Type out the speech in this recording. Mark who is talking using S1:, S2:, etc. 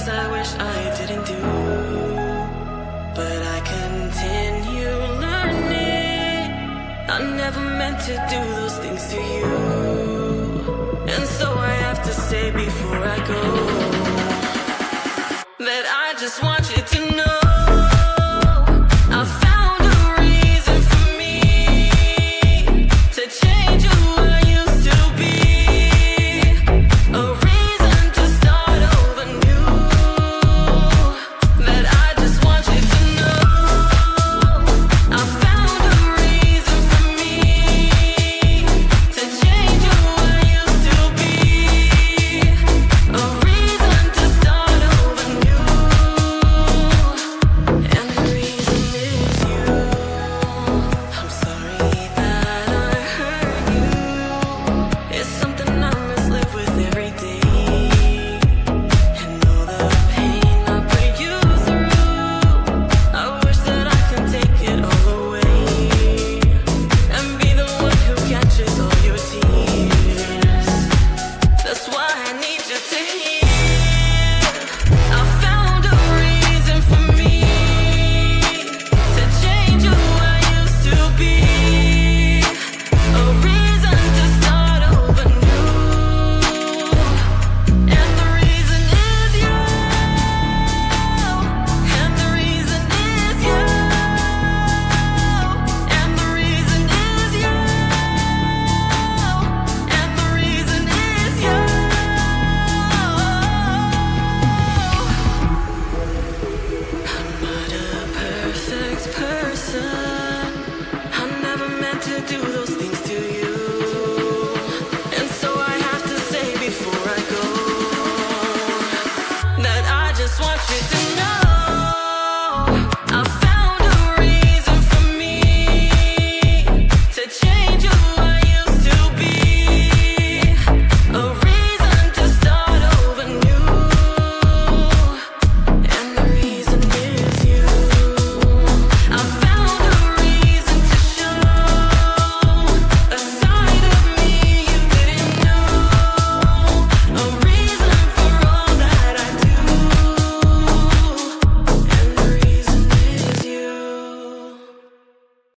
S1: Things I wish I didn't do, but I continue learning. I never meant to do those things to you, and so I have to say before I go. just want you to know.